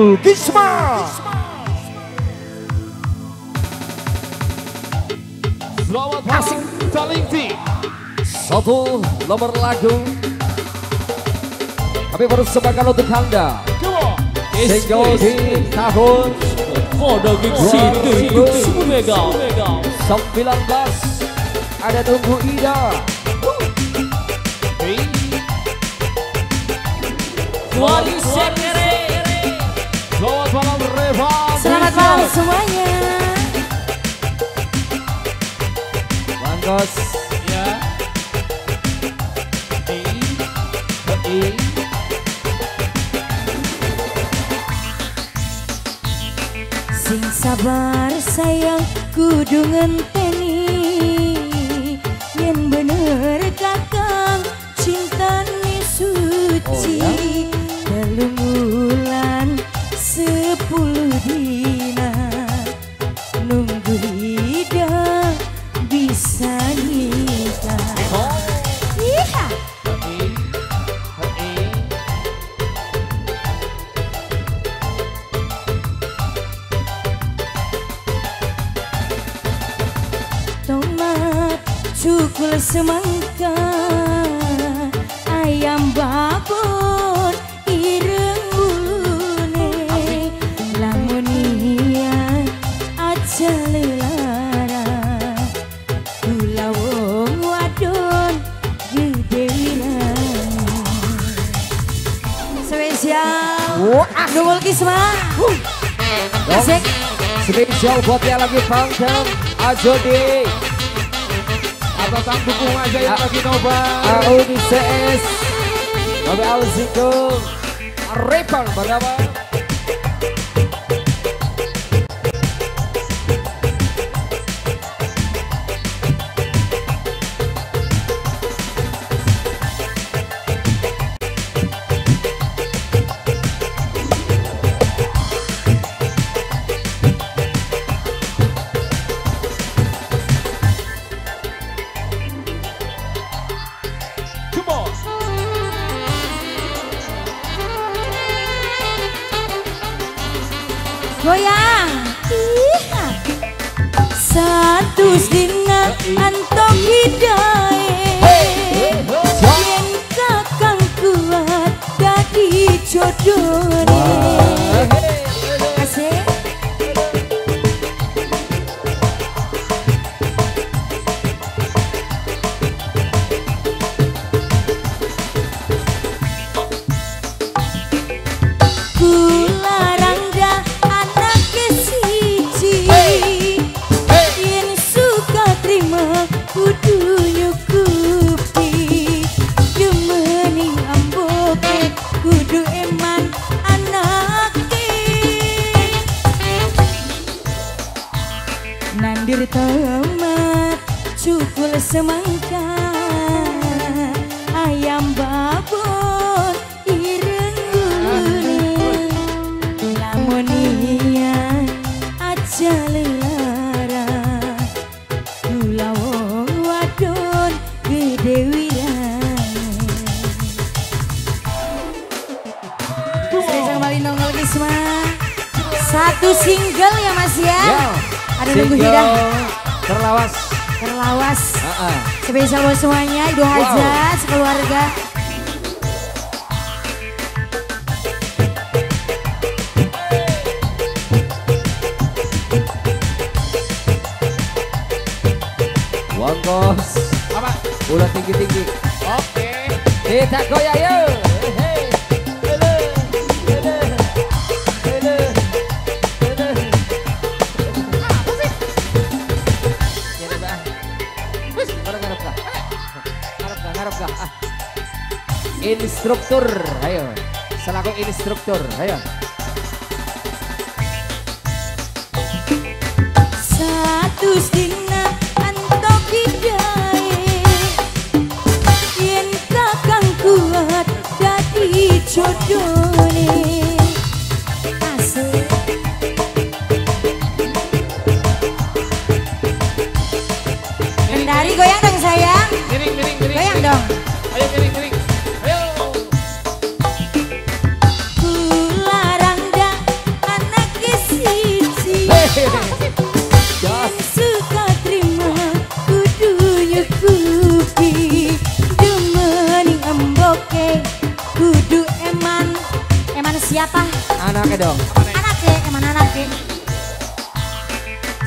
Gisma. Selamat masing Talingti. Satu nomor lagu. Kami persembahkan untuk Anda. Single di tahun Kodo situ itu Sumega 19 ada Tunggu Ida. Wali Sekere Bangkos. Ya. Sing sabar sayang kudu ngenteni Yen bener kakang cinta ni suci Telung cukul semangka ayam babon ireng ulune lamun iya aja lelara. Kula wong wadon gede wirang spesial. Nungul kisma. Asik. Spesial buat yang lagi pangdam Ajodi Atas sang dukung aja yang lagi nobar. Audi CS Babe Alziko. Repang bernama goyang Iya. satu dina antok hidae single ya mas ya? Ya. Ada nunggu hidang Terlawas. Terlawas. Ah, ah. Spesial buat semuanya Ibu Haja sekeluarga. Bangkos Apa? Udah tinggi-tinggi. Oke. Kita goyang yuk Ngarep kah? Ah. Instruktur, ayo. Selaku instruktur, ayo. Satu dina antok hidae Yen kakang kuat dadi jodone Asik Kendari goyang dong goyang dong. Ayo kering kering. Suka terima emboke kudu eman. Eman siapa? Anaknya dong. Anaknya, eman anaknya.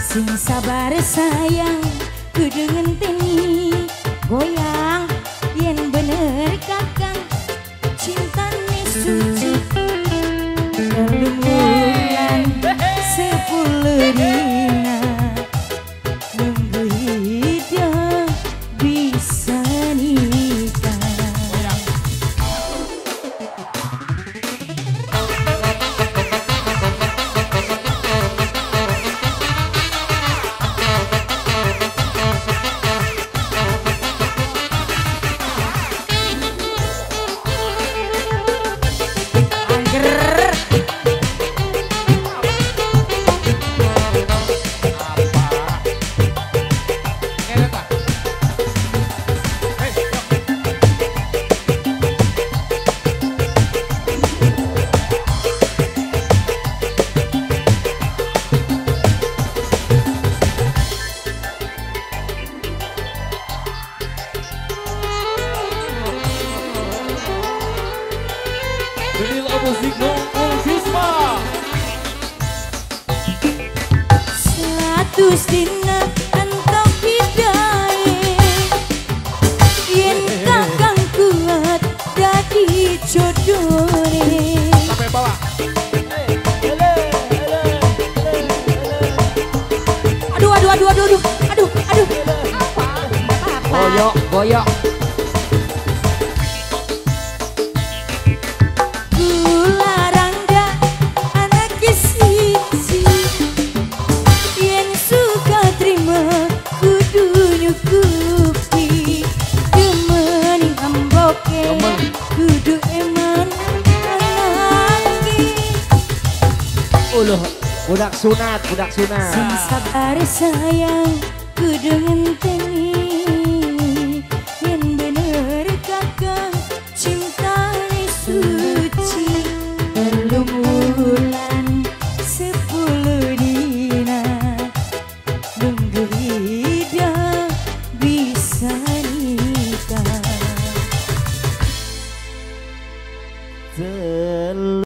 Sing sabar sayang kudu ngenteni Goyang, yen bener kakang Cinta nih suci. Dalam bulan sepuluh dina Seratus dina Yen kakang kuat dadi jodohne Sampai bawah. Aduh aduh aduh aduh aduh aduh? Goyok, Ulah. Budak sunat, budak Sing sunat. sabar sayang kudu ngenteni